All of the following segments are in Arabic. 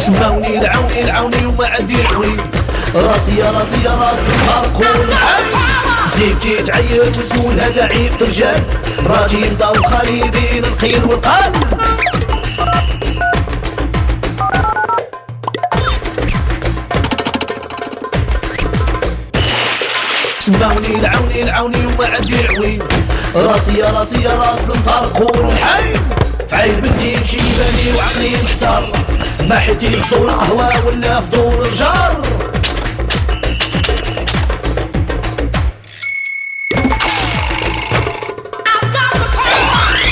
سماوني العوني العوني وما عندي العوين. راسي يا راسي يا راسي الخرقون زيدتي تعير وتقول هذا عيب رجال راجي يبداو خالدين القيل والقال. سماوني العوني العوني وما عندي العوين. راسي يا راسي يا راس المطرقون الحي. فعيل بنتي شيباني وعقلي محتار ما حيتي فطور قهوة ولا فطور رجال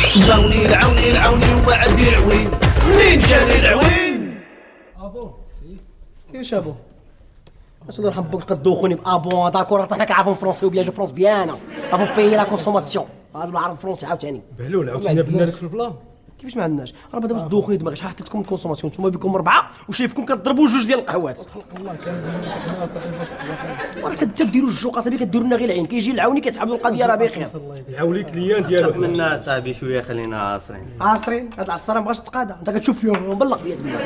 سماوني العوني العوني وما عندي العوين؟ منين جاني العوين كيفاش أبو؟ اش الله يرحم بوك قدوخوني بابون داكور حنا كنعرفو فرونسي وبيان جو فرونس بيانا افو باي لا كونسوماسيون هذا بالعرب فرونسي عاوتاني بهلول عاوتاني بنا لك في البلان كيفاش ما عندناش راه دابا تدوخوني دماغي شحال حطيتكم الكونسوماسيون نتوما بكم اربعه وشايفكم كضربوا جوج ديال القهوات الله كان راك تديروا الجوق اصاحبي كديروا لنا غير العين كيجي العوني كيتعبوا القضية راه بخير العولي كليان ديالو منا صاحبي شوية خلينا عاصرين عاصرين هاد العصاره مابغاش تقادا انت كتشوف فيهم مبلق بيا تما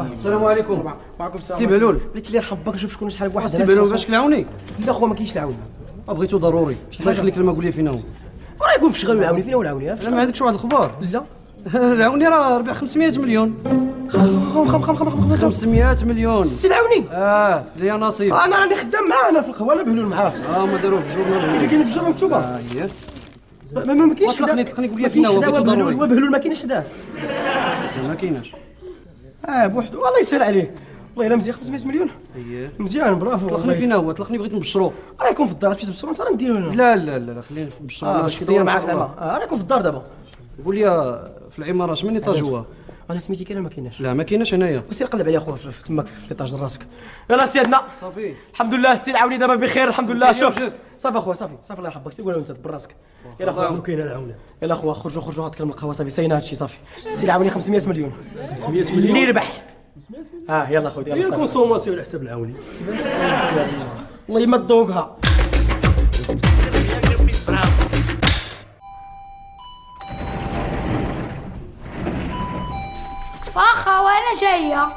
السلام عليكم. معكم السلام سي بهلول بليت اللي يرحم باك نشوف شكون شحال بواحد سي بهلول باش كلعوني لا خويا ما كاينش العوني بغيتو ضروري. الله يخليك لما قول لي فين هو. راه يكون في شغل العوني فين هو العوني لا ما عندكش واحد الخبر؟ لا. العوني راه ربح 500 مليون. خم خم خم خم خم 500 مليون. السي العوني آه ليا نصيب. أنا راني خدام معاه أنا في القهوه أنا بهلول معاه آه ما داروه في الجورنال. كاين في الجرة مكتوبه آه ما ما كاينش طلقني- طلقني قول لي فين. هو بهلول ما كاينش حداه لا ما كايناش. آه بوحدو. والله يسهل عليه. والله إلا مزيان 500 مليون. هي مزيان برافو. طلقني والله. فين هو طلقني بغيت نبشرو. راه يكون في الدار فاش تبصروا أنت راه نديرو لا لا لا لا خلينا نبشرو. باش شخصيا معاك زعما. الله. آه راه يكون في الدار دابا. قول لي في العمارة شمن ايطاج هو أنا سميتي كاين ما كايناش لا ما كايناش هنايا وسير قلب عليا خويا في- تماك في ليطاج راسك يلا سيدنا. صافي. الحمد لله السي العوني دابا بخير الحمد لله. شوف. صافي أخويا صافي. صافي الله يرحمك تقول أنت دبر راسك. يلا خويا شنو كاين العونه يلا خويا خرجوا خرجوا. هاتكلم القهوة صافي. ساينا هادشي صافي. السي العوني 500 مليون. 500 اللي مليون يربح. آه يلا خويا يلا صافي. الكونسوماسيون على حساب العوني الله يما تذوقها واخا وأنا جاية.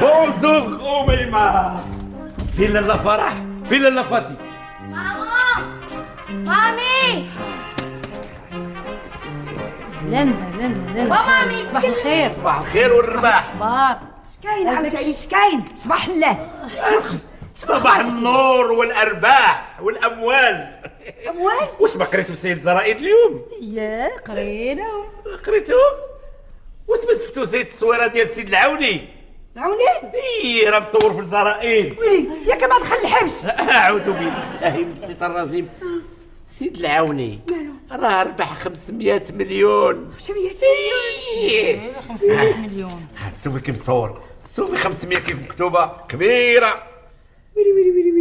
بونجور أميمة في لالا فرح في لالا فاتي. ماما مامي. لنا لنا لنا ومامي صباح الخير. صباح الخير والرباح. أخبار كاين عاوتاني شكاين. صباح الله صباح النور والأرباح. والأموال. أموال؟ واش ما قريتوا سيد الزرائد اليوم؟ يا قرينا قريتوهم واش ما شفتوا سيد التصويره ديال سيد العوني؟ العوني؟ إي راه مصور في الزرائد. ويلي ياك ما دخل الحبس. أعوذ بالله من الشيطان الرجيم. سيد العوني راه ربح 500 مليون. 500 إيه. 500 مليون. شوفي كيف مصور شوفي 500 كيف مكتوبة. كبيرة. ويلي ويلي ويلي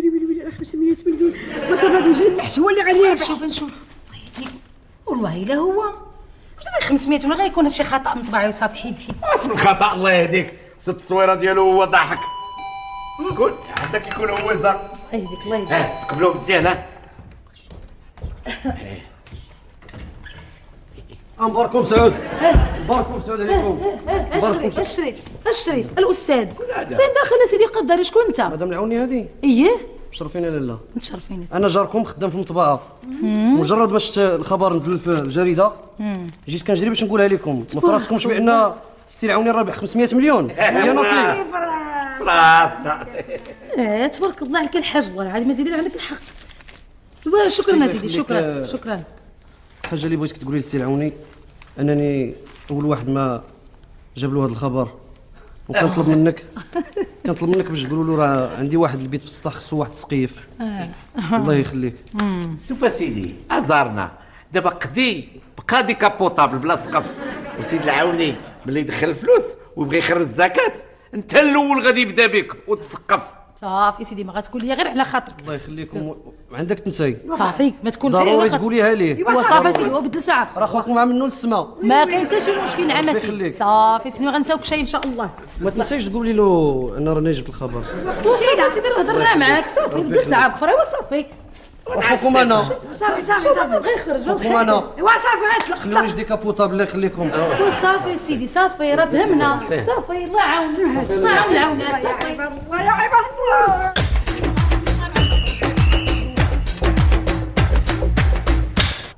500 مليون ما صار هذا وجه المحش هو اللي غادي يربح شوف نشوف والله الا هو واش دابا 500 ولا غيكون هادشي خطا مطبعي وصافي حيد حيد اسم الخطا الله يهديك ست التصويره ديالو هو ضحك شكون حتى كيكون هو زر الله يهديك الله يهديك آه استقبلوه مزيان ها مباركم سعود مباركم سعود عليكم الشريف الشريف الشريف الاستاذ فين داخل سيدي قدري شكون انت مدام العوني هذه اييه شرفينا لاله متشرفين. أنا جاركم خدام في المطبعه مجرد باش ت- الخبر نزل في الجريدة جيت كنجري باش نقولها لكم. ما في راسكمش بأن السي العوني رابح 500 مليون. يا نصيب. خلاص آه تبارك الله عليك الحاج والله العظيم زيدي عندك الحق. شكرا يا سيدي شكرا آه، شكرا. الحاجة اللي بغيتك تقولي للسي العوني أنني أول واحد ما جاب له هذا الخبر. وكنطلب منك. كنطلب منك باش تقولوا له راه عندي واحد البيت في السطح خصو واحد السقيف الله يخليك. شوف سيدي أزارنا. دابا قدي بقى ديكابوطابل بلا سقف وسيد العوني ملي يدخل الفلوس ويبغي يخرج الزكاة انت الأول غادي يبدا بك وتسقف. صافي سيدي ما غتقول لي غير على خاطرك. الله يخليكم. و- ما عندك تنسي. صافي ما تكون ضروري تقوليها ليه؟ هو صافي سيدي هو بدل ساعة. راه خوك مع منه للسما ما كاين حتى شي مشكل نعم سيدي. صافي سيدي ما غنساوك شيء إن شاء الله. ما تنسيش تقولي له أنا راني جبت الخبر. صافي سيدي راه هضرنا معاك. صافي بدل ساعة أخرى هو صافي. وحكم أنا. صافي صافي صافي بغى يخرج حكم أنا. إيوا صافي غيطلق خلونيش ديكابوطابل الله يخليكم. صافي سيدي صافي راه فهمنا. صافي. الله يعاون الله يعاون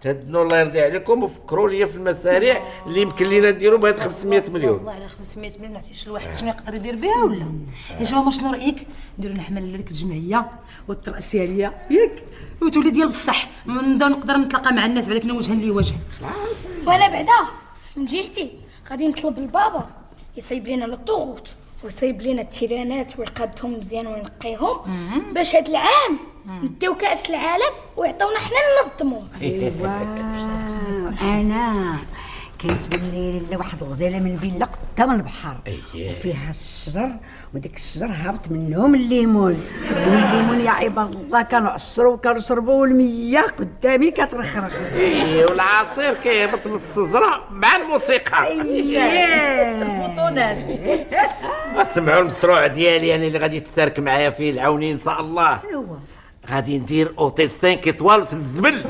عباد الله يرضي عليكم وفكروا لي في المشاريع اللي يمكن لينا نديروا بهاد 500 مليون. والله على 500 مليون نعطي شي واحد شنو يقدر يدير بها ولا؟ يا شباب شنو رايك نديروا نحمل لك الجمعية والترأسيالية ياك؟ وتولي ديال بصح نبداو نقدر نتلاقى مع الناس بعدا كنا وجها لوجه وأنا بعدا من جهتي غادي نطلب لبابا يصيب لنا للطغوت ويصيب لنا التيرانات ويقادهم مزيان وينقيهم باش هاد العام نديو كأس العالم ويعطيونا حنا ننظموه أنا كيتبان لي واحد الغزالة من فيلا قدام البحر. وفيها الشجر وديك الشجر هابط منهم الليمون. والليمون يا عباد الله كانوا عصروا وكانوا شربوا المياه قدامي كترخرخ. إيه والعصير كيهبط من الشجرة مع الموسيقى. أسمعوا المشروع ديالي أنا اللي غادي تشارك معايا فيه العوني إن شاء الله. غادي ندير أوتيل 5 ايطوال في الزبل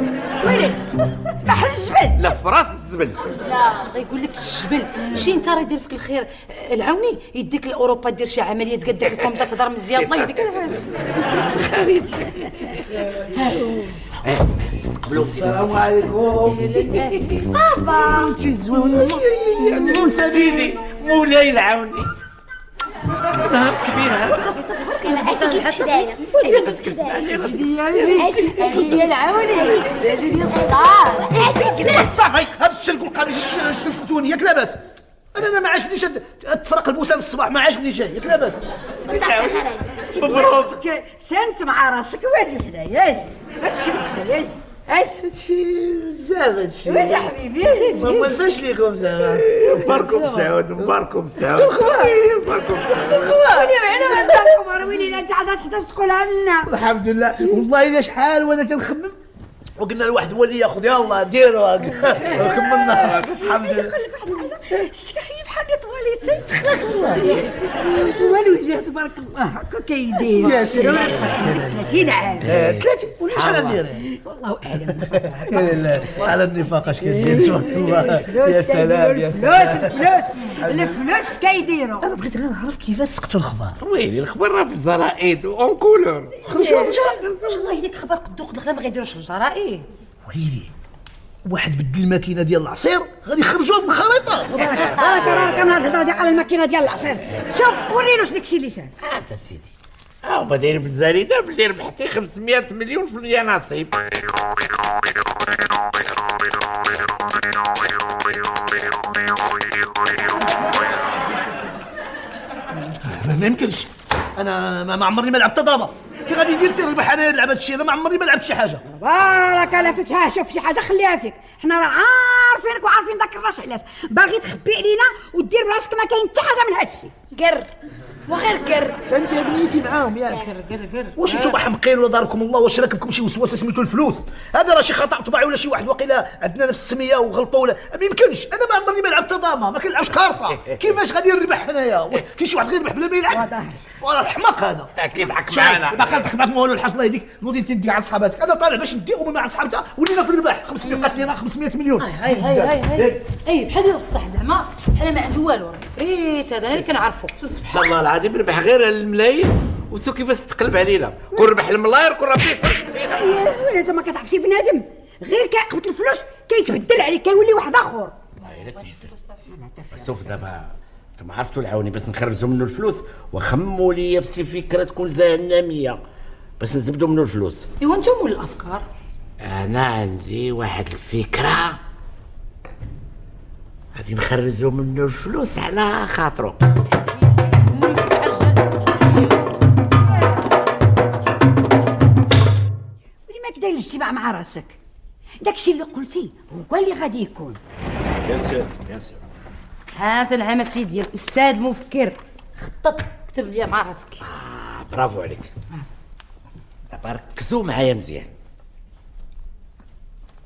بحر الجبل لا في راس الزبل. لا بغا يقول لك الجبل شي انت راه يدير فيك الخير. العوني يديك لأوروبا دير شي عملية قدك الفمضه تهضر مزيان الله يديك العز. السلام عليكم. سيدي مولاي العوني نهار كبير هذا. صافي صافي برك لا أجي كيف حدايا أجي حدايا أجي أجي ديال العوني أجي ديال الصدار أجي صافي. هذا الشرق والقابل تلفتوني ياك لاباس أنا أنا ما عجبنيش هاد- تفرق البوسان الصباح ما عجبنيش ياك لاباس مبروك سنت مع راسك واجي حدايا أجي ما تشمتش أجي أجي هادشي بزاف هادشي واجي حبيبي ما نفاش ليكم زعما مباركم سعود مباركم سعود مباركم سعود معنا ما نداركم راه ويلي انت عاد تحتاج تقولها لنا الحمد لله والله الا شحال وأنا تنخمم وقلنا لواحد هو اللي ياخذ يلا ديروا كملنا الحمد لله نقول لك واحد الحاجة شتي تخلق والله والو جات تبارك الله هكا كيدير يا سيدي. 30 عام 30 ولا شحال غندير والله اعلم على النفاق اش كدير تبارك الله يا سلام يا سلام الفلوس الفلوس كيديروا أنا بغيت غير نعرف كيفاش سقطوا الاخبار ويلي الخبر راه في الجرائد en couleur خرجوا الله يديك خبر قدو قد الغدا ما غيديروش الجرائد ويلي واحد بدل الماكينة ديال العصير غادي يخرجوها في الخريطة. بارك بارك أنا الهضره ديال على الماكينة ديال العصير. شوف ورينو شنو داكشي اللي سال أنت سيدي. آه هما دايرين في الزريده باللي ربحتي 500 مليون في اليانصيب ما ما يمكنش. أنا ما عمرني ما لعبت تضامه كي غادي يدير تربح أنا نلعب هذا الشيء أنا ما عمرني ما لعبت شي حاجة. بارك الله فيك. ها شوف شي حاجة خليها فيك. حنا راه عارفينك وعارفين داك الراس علاش. باغي تخبي علينا ودير براسك ما كاين حتى حاجة من هذا الشيء. قر. وغير قر. انت بنيتي معاهم ياك. قر قر قر. واش أنتم حمقين ولا داركم الله؟ واش راكبكم شي وسوسه سميتو الفلوس؟ هذا راه شي خطأ طباعي ولا شي واحد وقيلا عندنا نفس السمية وغلطوا ولا ما يمكنش. أنا ما عمرني ما لعبت تضامة. ما كنلعبش كارطة. كيفاش غادي نربح هنايا؟ واش كاين شي واحد غير يربح بلا ما يلعب؟ ولا الحماق هذا. أكيد حق معاك ما والو الحاج الله يهديك نوضي انت ندي عند صحاباتك. أنا طالع باش ندي ومن عند صحابتها ولينا في الربح 500 قتلنا 500 مليون. هاي هاي هاي هاي أي بحال بصح زعما بحال ما عنده والو. راه فريت هذا أنا اللي كنعرفو. سبحان الله العظيم ربح غير الملايين. وسو كيفاش تقلب علينا. كون ربح الملاير كون راه فيه صرف فينا ولا أنت ما كتعرفش بنادم غير كيقبض الفلوس كيتبدل عليك كيولي واحد آخر. شوف دابا أنتم عرفتوا العوني باش نخرجوا منه الفلوس. وخموا لي بشي فكرة تكون جهنميه باش نزبدوا منه الفلوس. ايوا أنتم ولا الأفكار. أنا عندي واحد الفكرة. غادي نخرجوا منه الفلوس على خاطرو. ولي ما كداير الاجتماع مع راسك؟ داكشي اللي قلتي هو اللي غادي يكون. ها انت العام سيدي الأستاذ المفكر خطط كتب لي مع راسك. آه برافو عليك. دابا ركزوا معايا مزيان.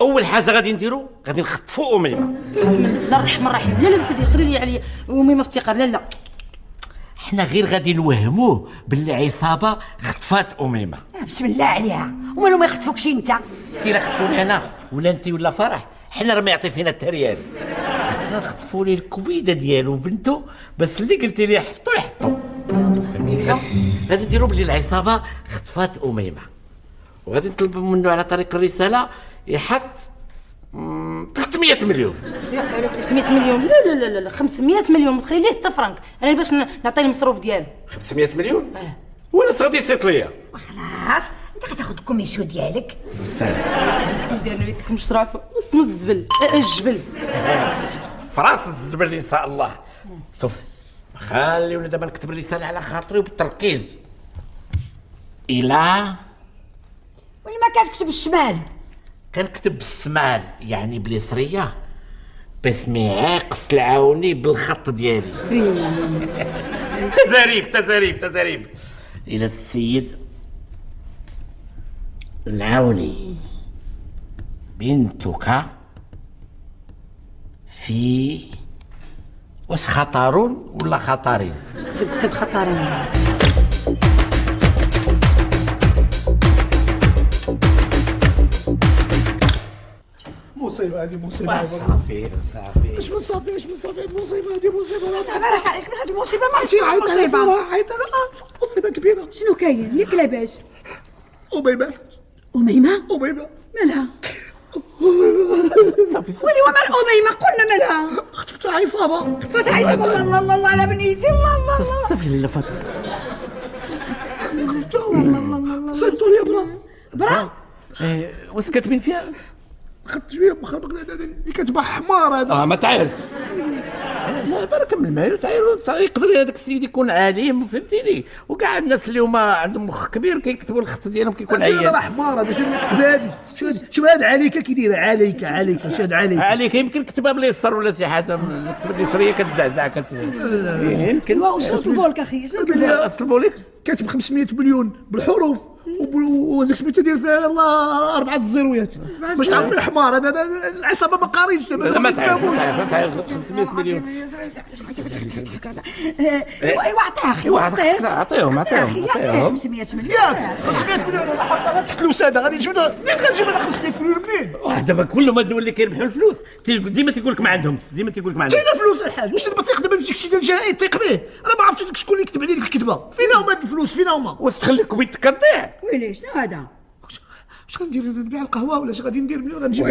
أول حاجة غادي نديرو غادي نخطفوا اميمه بسم الله الرحمن الرحيم. لا لا سيدي خلي لي عليا وميمه افتقار. لا لا. حنا غير غادي نوهموه باللي عصابة خطفات اميمه آه، بسم الله عليها. ومالو ما يخطفوكش انت شتي لا خطفوني أنا ولا انت ولا فرح حنا راه ما يعطي فينا التريال خصنا نخطفوا لي الكبيده ديالو وبنته بس اللي قلتي لي حطوا يحطوا فهمتي؟ غادي- غادي نديروا باللي العصابة خطفات أميمة. وغادي نطلب منه على طريق الرسالة؟ يحط مم، 300 مليون. يا حول 300 مليون. لا لا لا لا 500 مليون. ما تخلي ليه حتى فرنك. أنا باش ن- نعطيه المصروف ديالو. 500 مليون؟ ولا غادي يصيط ليا. خلاص أنت غتاخذ الكوميسيون ديالك. نسيت ندير أنا وياك في وسط من الزبل. الجبل. في راس الزبل ان شاء الله. شوف خليونا دابا نكتب الرسالة على خاطري وبالتركيز. إلى ولي ما كتكتب بالشمال كنكتب بالسمال يعني باليسريه باسمي عاقس العاوني بالخط ديالي. تزاريب تزاريب تزاريب. إلى السيد العاوني بنتك في واش خطرون ولا خطرين كتب كتب خطرين مصيبة هذه مصيبة. صافي صافي. اش من صافي اش من صافي؟ مصيبة هذه مصيبة. تبارك عليك من هذه المصيبه ما على مصيبة. فرح عيط على مصيبة كبيرة. شنو كاين؟ ياك لاباس. أميمة؟ أميمة. مالها؟ ولي وما الأميمة قلنا مالها خطفت عصابة خطفت عصابة الله الله الله الله على بنيتي. الله الله الله. صافي لا فاطمه صيفطوا لي برا. برا؟ واش كاتبين فيها؟ خدت شوية مخربق اللي كتباع حمار هذا. آه ما تعرف. لا برك من المال يقدر هذاك السيد يكون عالم فهمتيني؟ وكاع الناس اللي هما عندهم مخ كبير كيكتبوا الخط ديالهم كيكون هذا راه عيان حمار هذا شنو كتب هذه شوف هذا عليك كي دايره عليك عليك شو هذا عليك. عليك يمكن كتبها باليسر ولا شي حاجة الكتابه اليسرية كتزعزع كت يمكن. واش نطلبوا لك أخي؟ طلبوا لك؟ كاتب 500 مليون بالحروف. وديك سميتها داير فيها يلاه أربعة الزيرويات. باش تعرف الحمار هذا هذا العصابة ما قاريش لا ما تعرف. ما تعرف ما تعرف. 500 مليون. ايوا ايوا عطيه أخي عطيهم- عطيهم- عطيهم. عطيه 500 مليون. ياك 500 مليون. أنا حطها. تحت الوساده غادي نجيب منين غنجيب أنا 500 مليون منين؟ دابا كل ما الدول اللي كيربحوا الفلوس ديما تيقول لك ما عندهمش ديما تيقول لك ما عندهمش فين الفلوس الحاج. واش دابا دابا في شي ديال الجرائد؟ تيق به أنا ما عرفتش شكون اللي كتب عليه ديك الكتبة. فين هما هاد الفلوس فين هما. واش تخلي كويت كتضيع ويلي؟ شنو هذا؟ اش غندير؟ أنا نبيع القهوة ولا اش غادي ندير منين غنجيب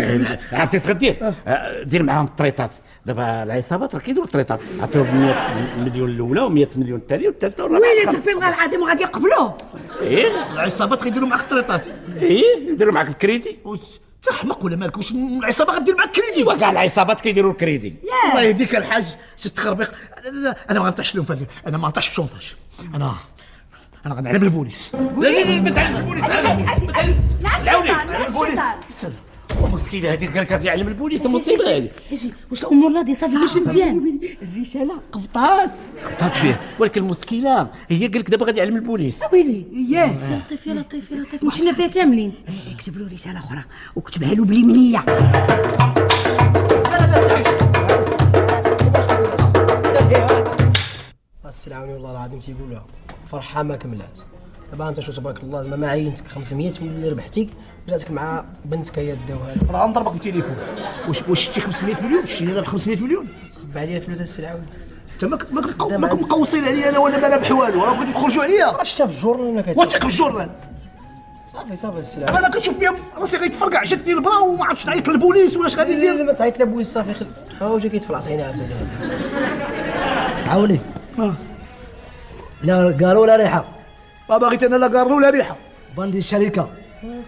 عرفتي اش غدير؟ آه، دير معاهم الطريطات. دابا العصابات راه كيديروا الطريطات. عطيهم 100 مليون الأولى و100 مليون الثانية والثالثة ويلي والرابعه سفي الله العظيم وغادي يقبلوه. إيه. العصابات غيديروا معاك الطريطات. إيه يديروا معاك الكريدي. واش تحمق ولا مالك؟ واش العصابة غدير معاك كريدي وكاع العصابات كيديروا الكريدي. الله يهديك الحاج شي تخربيق. أنا ما غنطيحش لهم أنا ما غنطيحش في chantage أنا أنا غنعلم البوليس لا لا لا ما تعرفش البوليس نعم نعم الشيطان مسكينه هذيك قال لك يعلم البوليس المصيبه هذه واش الأمور ناضيه صافي ماشي مزيان الرسالة قبطات قطعت فيه ولكن المشكلة هي قال لك دابا غادي يعلم البوليس ويلي اياه لطيف يا لطيف يا لطيف مشينا فيها كاملين اكتب له رسالة أخرى وكتبها له باليمنية السي العوني والله العظيم تيقول لها فرحة ما كملات. دابا انت شو تبارك الله زعما ما عينتك 500 من اللي ربحتي جاتك مع بنتك هي داوها لك. راه غنضربك بالتليفون واش واش شتي 500 مليون؟ شتي ب 500 مليون؟ خبى عليا الفلوس السي العوني انت ماك ماك مقو- ماك مقوصين عليا أنا وأنا ما رابح والو. راه بغيتو تخرجوا عليا؟ شفتها في الجورنال أنا كتب وثق في الجورنال. صافي صافي العوني أنا كنشوف فيهم راسي غيتفرقع جاتني البرا وما عرفتش نعيط للبوليس ولا اش غادي لا ندير. ما تعيط لابويس صافي خل ها هو جا كيتفلعص عيني عاوتاني. عاوني. لا قالوا لا ريحة. ما باغيت أنا لا قارلو لا ريحة. بندي الشركة.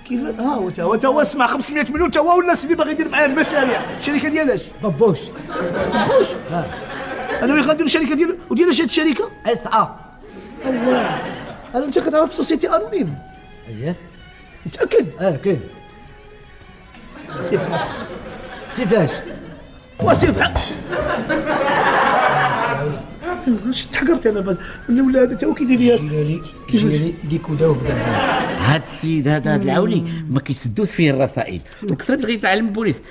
كيف؟ ها هو تا هو تا هو اسمع 500 مليون تا هو ولا سيدي باغي يدير معايا المشاريع؟ الشركة ديالاش ببوش. بوش أنا وين غندير الشركة ديال وديالاش هاد الشركة؟ إس ا أنا أنت كتعرف سوسيتي أنونيم. اييه متأكد؟ آه كاين سير كيفاش؟ العوني تحقرت أنا من ولاد تا هو كيدير لي جيلالي جيلالي ديكودا وفدا هاد السيد هذا هاد العوني ما كيسدوش فيه الرسائل وكثر بغيت يتعلم البوليس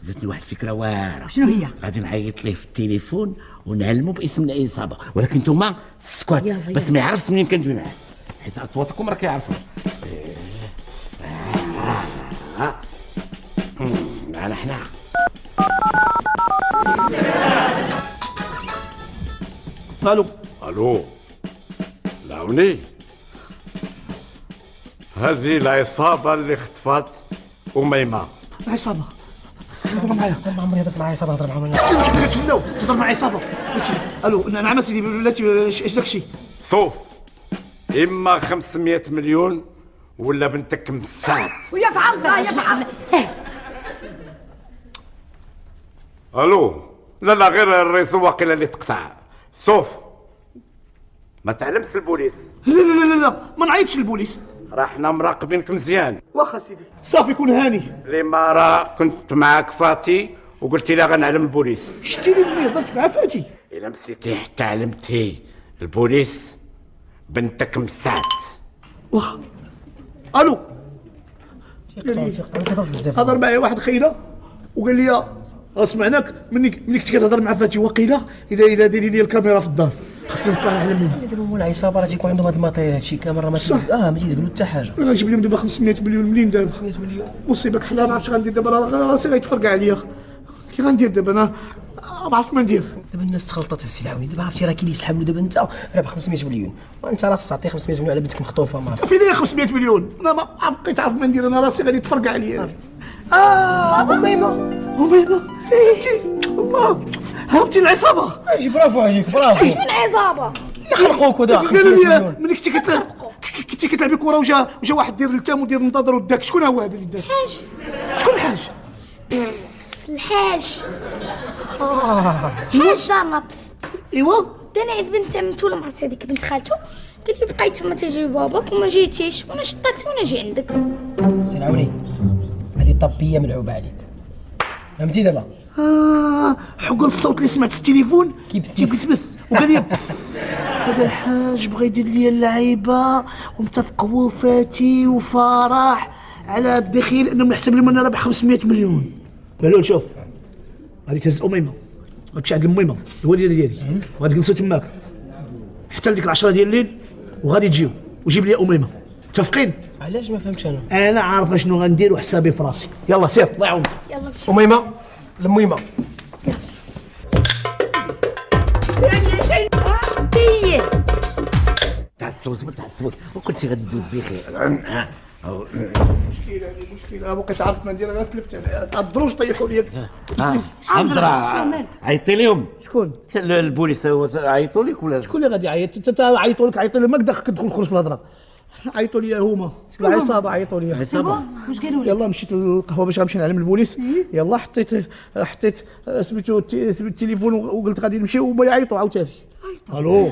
زادني واحد الفكرة واعره شنو هي؟ غادي نعيط ليه في التليفون ونعلمو باسم العصابه ولكن نتوما سكوات بس ما يعرفش منين كندوي معاه حيت اصواتكم راه كيعرفوا إيه. آه. آه. معنا حنا ألو ألو. العوني هذه العصابة اللي اختفت أميمة. العصابة. تهضر معايا. ما عمري هضرت معايا. صافي نهضر معاهم كيف كتفناو تهضر مع عصابة. ماشي. ألو نعم سيدي بلاتي اش داكشي؟ صوف إما 500 مليون ولا بنتك مسات ويا فعل يا فعل. ألو. لا لا غير ال réseau واقيلا اللي تقطع. صوف. ما تعلمش البوليس. لا لا لا لا لا ما نعيطش للبوليس راه حنا مراقبينك مزيان. واخا سيدي صافي كون هاني. لما راه كنت معاك فاتي وقلتي لها غنعلم البوليس. شتيني ملي هضرت مع فاتي. إلا مسيتي حتى علمتي البوليس بنتك مسات. واخا. ألو. هضر معايا واحد خينا وقال لي "آه، سمعناك مني مني كنت كتهضر مع فاتي وقيلة الا الا ديري لي الكاميرا في الدار. خصني نطلع على مني دابا هو العصابه راه تيكون عندهم هاد ال matériel هادشي كامل راه ما تيزق آه ما تيزقلوا حتى حاجة. أنا نجيب لهم دابا 500 مليون منين دابا. 500 مليون. مصيبه كحله ما عرفتش غندير دابا. راه راسي غيتفرقع عليا. كي غندير دابا أنا ما عرفت ما ندير. دابا الناس تخلطات السي العوني دابا عرفتي راه كاين اللي يسحب له دابا أنت رابح 500 مليون. وأنت راه خصك تعطيه 500 مليون على بنتك مخطوفة ما عرفت. فين هي 500 مليون؟ أنا ما بقيت عارف ما ندير. أنا راسي غادي يتفرقع عليا. آه اميمه اميمه الله هربتي العصابة. أجي برافو عليك برافو. من عصابة؟ يخلقوك ودا قالوا 500 لي مليون. ملي كنتي كتلعب كنتي كتلعبي كره وجا وجا واحد دير التام ودير النظر وداك. شكون هو هذا اللي دار حاج شكون الحاج؟ الحاج. حاج جارنا بس إيوا. داني عند بنت عمتو ولا مرتي هذيك بنت خالته قال لي بقيت تما تيجي باباك وما جيتيش وأنا شطكت وأنا جي عندك. سي العوني هذه طبية ملعوبة عليك. فهمتي دابا؟ آه حق الصوت اللي سمعت في التليفون؟ كيبث. كيبث وقال لي هذا الحاج بغى يدير لي اللعيبة ومتفق هو وفاتي وفرح على الدخيل انه من حسب لي أنا رابح 500 مليون. قالوا له شوف. غادي تهز أميمة. غتمشي عند الميمه الوالدة ديالي. وغادي تجلسوا تماك. حتى لديك العشرة ديال الليل وغادي تجيو. وجيب لي أميمة. متفقين؟ علاش ما فهمتش أنا؟ أنا عارف شنو غندير وحسابي في راسي. يلا سير. الله يعاونك. يلا أميمة. الميمه تعصبت ما تعصبت وكنتي غادي تدوز بخير. مشكلة هذه مشكلة. بقيت عارف ما ندير أنا تلفت على الدروج طيحوا لي. ها. حمزه عيطي لهم. شكون؟ البوليس عيطوا لك ولا؟ شكون اللي غادي يعيط؟ انت عيطوا لك عيطوا لي ما كتدخل خرج في الهضرة. عيطوا لي هما العصابة عيطوا لي. عصابة؟ واش قالوا لك؟ يلا مشيت للقهوة باش غنمشي نعلم البوليس. يلا حطيت حطيت سميتو الت- سميت التليفون وقلت غادي نمشي وهما يعيطوا. عاوتاني. ألو.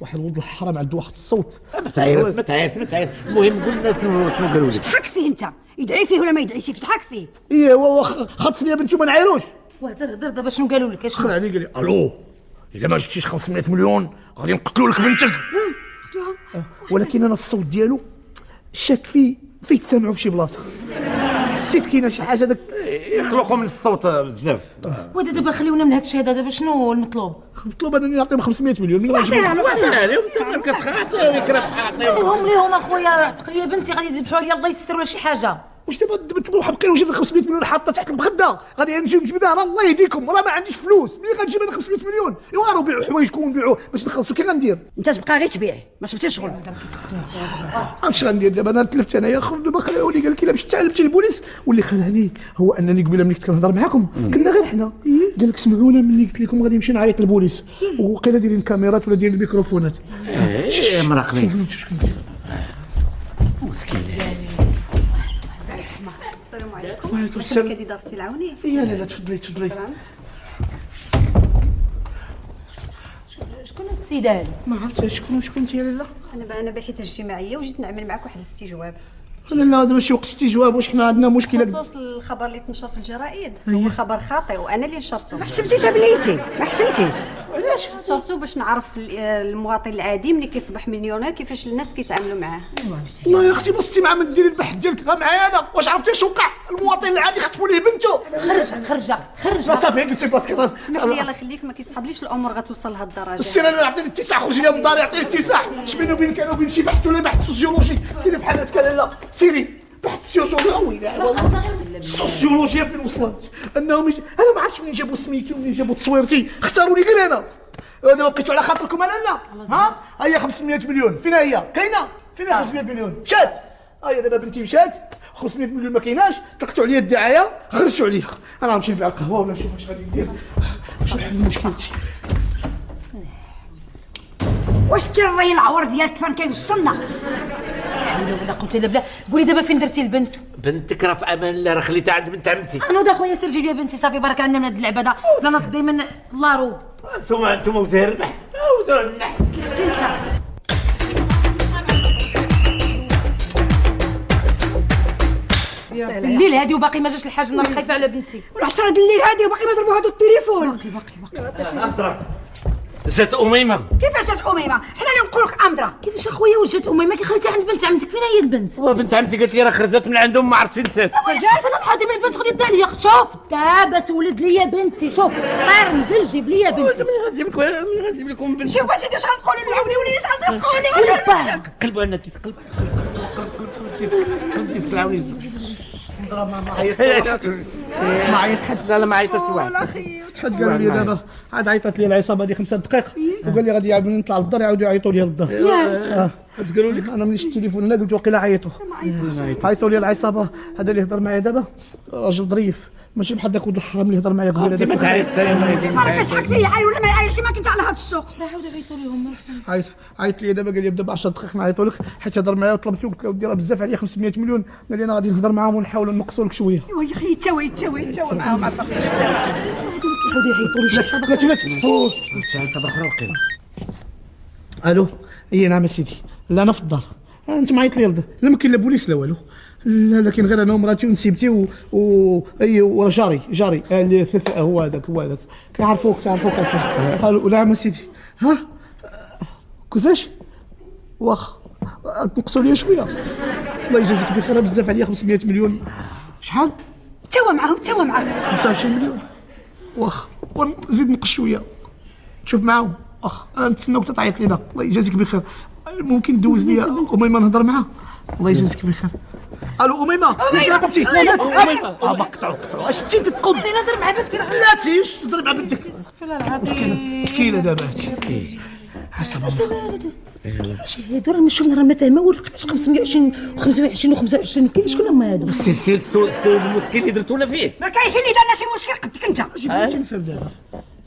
واحد الولد الحرام عنده واحد الصوت. ما تعيرش ما تعيرش ما تعيرش المهم قول لنا شنو شنو قالوا لك. تضحك فيه أنت. يدعي فيه ولا ما يدعيش؟ فيه تضحك فيه. إيه هو خطف لي بنتي وما نعايروش. وهدر هدر دابا شنو قالوا لك؟ شنو؟ علي قال لي ألو إلا ما جبتيش 500 مليون غادي نقتلوا لك بنتك. آه، ولكن أنا الصوت ديالو شاك فيه فيه تسامعوا في شي بلاصة. حسيت كاينة شي حاجة داك يخلقوا من الصوت بزاف. وهذا دابا خليونا من هذا الشيء هذا دابا شنو المطلوب؟ مطلوب أنني نعطيهم 500 مليون. من عطيها عليهم انت ما كتخاطر ربح لهم ليهم أخويا راه تقليه بنتي غادي يذبحوا عليا الله يستر ولا شي حاجة. واش دابا تبغوا حبقين وجيب 500 مليون حاطة تحت المخدة؟ غادي نجي نجبدها. راه الله يهديكم. راه ما عنديش فلوس. ملي غنجيب أنا 500 مليون؟ ايوا راه بيعوا حوايجكم ونبيعوا باش نخلصوا كي غندير؟ انت تبقى غير تبيع ما سبتيش شغل. اش غندير؟ دابا أنا تلفت انايا خرج دابا خلعوني قال لك إلا مشيت تعلمت البوليس. واللي خلعني هو أنني قبيلة ملي كنت كنهضر معاكم. كنا غير حنا. قال لك سمعونا ملي قلت لكم غادي نمشي نعيط للبوليس. وقيله دايرين الكاميرات ولا دايرين الميكروفونات. إيه مراقبين السلام وعليكم السلام. كدي درتي العوني يا لا لا تفضلي. تفضلي شكون السيدان؟ ما عرفتش شكون شكون أنت يا لاله أنا أنا باحثه اجتماعية وجيت نعمل معك واحد الاستجواب لا لا هذا ماشي وقت استجواب واش حنا عندنا مشكلة. بخصوص الخبر اللي تنشر في الجرائد هو خبر خاطئ وأنا اللي نشرته. ما حشمتيش بليتي ما حشمتيش علاش؟ نشرته باش نعرف ال- المواطن العادي ملي كيصبح مليونير كيفاش الناس كيتعاملوا معاه. والله يا أختي بصتي مع من ديري البحث ديالك. غا معايا أنا. واش عرفتي؟ اش وقع؟ المواطن العادي خطفوا ليه بنته. خرجها خرجها خرجها لا صافي جلسي بلاصتك اسمح لي الله يخليك ما كيصحابليش الأمور غتوصل لهاد الدرجة. السير أنا عطيني التسع خرج لي من داري عطيني التسع. اش بيني وبينك أنا وبين شي بحث ولا بحث سوسيولوجي سيري بحال هكا لا. سيري بحث سوسيولوجي ويلي والله. السوسيولوجيا فين وصلت انهم يج... أنا ما عرفتش منين جابوا سميتي ومنين جابوا تصويرتي. اختاروني غير أنا. دابا بقيتوا على خاطركم أنا لا. ها؟ هي 500 مليون. فين هي كاينة؟ فين 500 مليون؟ مشات هيا دابا بنتي مشات 500 مليون ما كايناش. طلقتوا عليا الدعاية. خرجتوا عليا. أنا غنمشي نبيع القهوة ولا نشوف واش غادي يصير شنو حل مشكلتي؟ واش تي الري العور ديالك فين كيوصلنا لا ولا قوة إلا بالله. قولي دابا فين درتي البنت؟ بنتك راه في أمان الله راه خليتها عند بنت عمتي. أنا ودا خويا سير جيب لي بنتي صافي بارك عنا من هاد اللعبة دا زلماتك دائما الله روب أنتم أنتم وزير البحر. وزير النحل كشتي أنت؟ الليل هادي وباقي ما جاش الحاج أنا خايفه على بنتي. والعشرة د الليل هادي وباقي ما ضربوا هادو التليفون. باقي باقي باقي. اضرب جات اميمه كيفاش جات اميمه حنا اللي نقول لك امضره كيفاش اخويا وجات امي ما خليتيها عند بنت عمتك فين هي البنت وبنت عمتي قالت لي راه خرجت من عندهم ما عرفت فين سات رجعت أنا من البنت خدي الداليه شوف دابا تولد ليا بنتي شوف طير نزل جيب ليا بنتي ملي غنجيب لك ملي غنجيب لكم بنت شوف اسيدي واش غنقولوا للعوني ولي اش غنقولوا قلب قلبوا أنا تيسقلب تيسقلعوني ما عيط حد. لا لا ما عيطت واحد. حد قالوا لي دابا عاد عيطت لي العصابة هذه خمسة دقائق وقال لي غادي يعاودوني نطلع للدار يعاودوا يعيطوا لي للدار. قالوا لي أنا ملي شفت التليفون هنا قلت وقيلا عيطوا. عيطوا لي العصابة. هذا اللي هضر معايا دابا راجل ظريف. ماشي بحال داك ولد الحرام اللي هضر معايا قبيله ما تعيط ثاني الله يهديك ما راكش تحك فيا عاير ولا ما يعايرش ما كنت على هاد السوق. راه عاود عيطوا لهم عيط عيط لي دابا قال لي بدأ ب 10 دقائق نعيطوا لك. حيت هضر معايا وطلبته قلت له ودي راه بزاف عليا 500 مليون. قال لي أنا غادي نهضر معاهم ونحاولوا نقصوا لك شوية. أيوا يا أخي يتاوى يتاوى يتاوى. معاهم ما فرقش يعاودوا يعيطوا لي. صبر أخرى وقيل ألو إي نعم سيدي. لا أنا في الدار. آه، انت معيط لي لد- لا ما كاين لا بوليس لا والو. لا لكن غير أنا ومراتي ونسيبتي و, و... أي ورا جاري جاري. آه، اللي ثلاثة هو هذاك هو هذاك. كيعرفوك كيعرفوك الحاج قالوا نعم سيدي ها؟ آه، كيفاش؟ واخ آه، تنقصوا لي شوية. الله يجازيك بخير بزاف عليا 500 مليون. شحال؟ تاوى معاهم تاوى معاهم. 25 مليون. واخ ونزيد نقص شوية. شوف معاهم. أخ أنا نتسناوك تعيط لينا. الله يجازيك بخير. ممكن دوز لي أميمة نهضر معاها الله يجازيك بخير ألو أميمة أميمة. قمتي أميمة. قطعوا قطعوا اش انت تقض أنا نهضر مع بنتي راه لا تيش تهضري مع بنتك؟ استغفر الله العظيم. مسكينه دابا هادشي حسب الله. هادو راه شكون راه ما فاهمه ولا لقيتش 520 و25 و25 ما كاينش شكون هما هادو؟ سي سي ستو ستو المسكين اللي درتونا فيه؟ ما كاينش اللي دارنا شي مشكل قدك أنت. بغيتي نفهم دابا.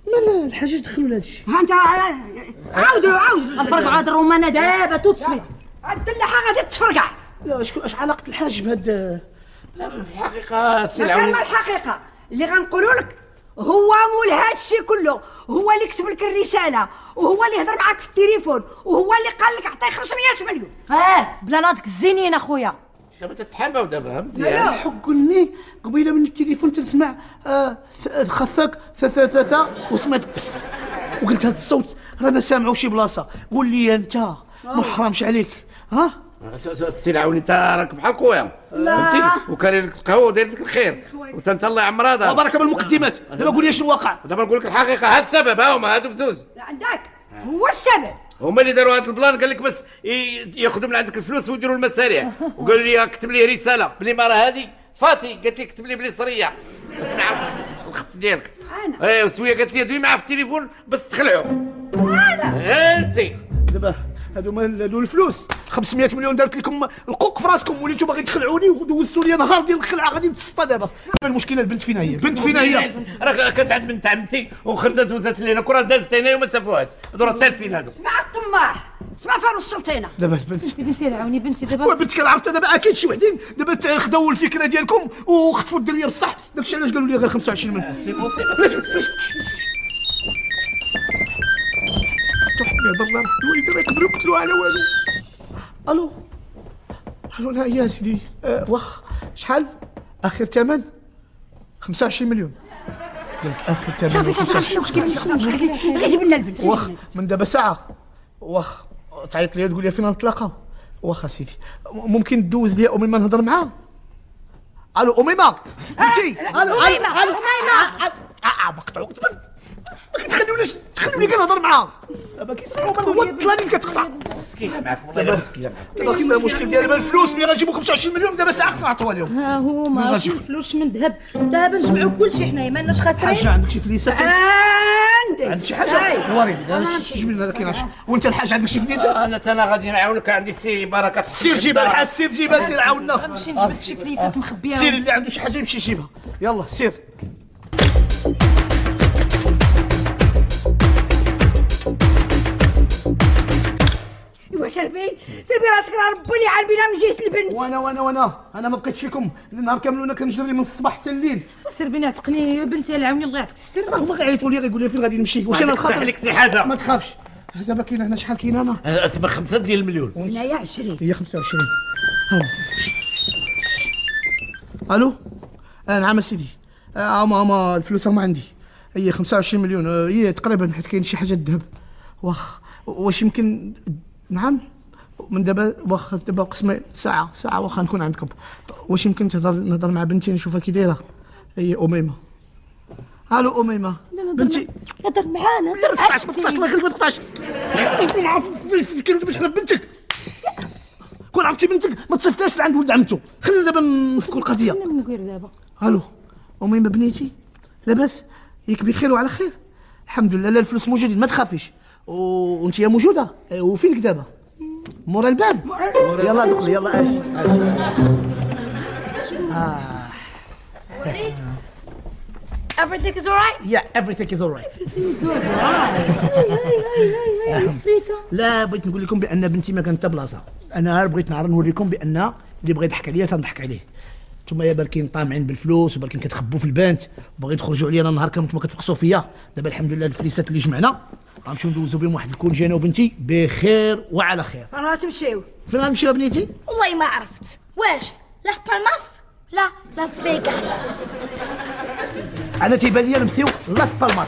لا لا الحاجة دخلوا لهذا الشيء ها أنت آه، عاودوا عاودوا الفرق عاد الرومانة دابا توتسويت الدلاحه غادي تفرقع لا شكون اش علاقة الحاج بهاد الحقيقة سي ما كان العوني ما الحقيقة. اللي غنقولوا لك هو مول الشيء كله. هو اللي كتب لك الرسالة. وهو اللي هضر معاك في التليفون. وهو اللي قال لك عطيه 500 مليون. آه بلاناتك الزينين أخويا. دابا تتحمى ودابا مزيان. حق قلني قبيلة من التليفون تنسمع آه خفاك ث وسمعت بس. وقلت هذا الصوت رانا سامعه شي بلاصة. قول لي أنت ما حرامش عليك. ها؟ السي العوني انت راك بحال خويا. فهمتي؟ وكان لك القهوة وداير لك الخير وانت الله يعمر هذا. وبارك بالمقدمات. دابا قول لي شنو واقع دابا نقول لك الحقيقة ها السبب ها هما هادو بزوز عندك. هو السبب. هما اللي داروا هذا ال plan قال لك بس ياخذوا من عندك الفلوس ويديروا المشاريع وقالوا لي كتب لي رسالة بلي ما راه هذه فاتي قالت لي كتب لي بلي صريع بس ما عرفتش الخط ديالك. أنا. إيه وسوية قالت لي دوي معاه في التليفون بس تخلعوا أنا. انت دابا هادو هادو الفلوس 500 مليون دارت لكم القوق في راسكم وليتوا باغي تخلعوني ودوزتوا لي نهار ديال الخلعة غادي نتسطى دابا. دابا المشكلة؟ البنت فينا هي. البنت فينا هي. راه كانت عند بنت عمتي وخرجت وزات لينا. كرة دازت هنا وما سافوهاش. هادو راه تالفين هادو؟ اسمع الطماح اسمع فين وصلتينا دابا البنت بنتي بنتي العوني بنتي دابا. وبنت كان عرفتها دابا أكيد شي وحدين. دابا خداو الفكرة ديالكم وخطفوا الدرية بصح. داكشي علاش قالوا لي غير 25 مليون يهضر لنا الوالد راه يقدروا يقتلوه على والو ألو قالوا لها يا سيدي آه واخ شحال اخر ثمن 25 مليون قال لك اخر ثمن صافي صافي 25 عرفنا واش كاين غير جيب لنا البنت واخ من دابا ساعه واخ تعيط لي تقول لي فين نتلاقاو واخ سيدي ممكن دوز لي اميمه نهضر معاها ألو اميمه بنتي ألو ألو أميمة، ألو أميمة. آه مقطوع ما كتخليوناش تخلوني كنهضر معاها دابا كيسمعوا من هو الطلاني اللي كتقطع مسكينه معاك والله مسكينه معاك دابا خصنا المشكل ديالي ما الفلوس ملي غنجيبو 25 مليون دابا ساعة خصنا نعطوها لهم ها هما. واش من فلوس من ذهب. دابا نجمعوا كلشي حنايا مالناش حاجة خاسرين. عندك شي فليسات عندي. عندك شي حاجة؟ نوريني جيب لنا كاين وانت الحاج عندك شي فليسات أنا أنا غادي نعاونك عندي سي بركة. سير جيبها الحاج سير جيبها سير عاونا نمشي نجبد شي فليسات مخبية. سير اللي عنده شي حاجة يمشي يجيبها. يلا سير. ايوا سيربي سيربي راسك راه ربي اللي عالبينا من جهة البنت. وأنا وأنا وأنا. أنا ما بقيتش فيكم. النهار كامل وأنا كنجري من الصباح حتى الليل. سير بينا عتقني. بنتي الله يعاوني الله يعطيك. السر هما غيعيطوا لي غيقولوا لي فين غادي نمشي. واش أنا الخطر لك شي حاجة. ما تخافش. دابا كاين هنا شحال كاين أنا آه، تما خمسة ديال المليون. هنايا 20 هي 25 ها. ألو؟ آه نعم سيدي. آه هما هما الفلوس هما عندي. هي 25 مليون. هي تقريبا حيت كاين شي حاجة الذهب واخ واش يمكن نعم. من دابا واخا دابا قسمه ساعة ساعة واخا نكون عندكم. واش يمكن تهضر نهضر مع بنتي نشوفها كي دايرة؟ هي أميمة. ألو أميمة. بنتي هضر معانا لا ما تقطعش ما تقطعش الله يخليك ما تقطعش كون عارف في كيلو باش في بنتك. كون عرفتي بنتك ما تصيفطهاش لعند ولد عمته خلينا دابا نفكوا القضية. نقول دابا. ألو. أميمة بنيتي لاباس؟ ياك بخير وعلى خير. الحمد لله لا الفلوس موجودين ما تخافيش. وانت موجودة. إيه، وفينك دابا مورا الباب. يلا دخل يلا عاش عاش وليد everything is alright? يا everything is alright. فريته لا بغيت نقول لكم بأن بنتي ما كانت بلاصه أنا بغيت نعرف نوريكم بأن اللي بغى يضحك عليا تنضحك عليه. نتوما يا بركين طامعين بالفلوس وبركين كتخبوا في البنت. وباغيين تخرجوا عليا نهار كامل نتوما كتفقسوا فيا. دابا الحمد لله الفليسات اللي جمعنا. غنمشيو ندوزو بهم واحد ال congé أنا وبنتي بخير وعلى خير. راه تمشيو. فين غنمشيو بنيتي؟ والله ما عرفت. واش؟ لا في بالماس لا لا في فيغاس أنا تيبان لي نمشيو لاس بالماس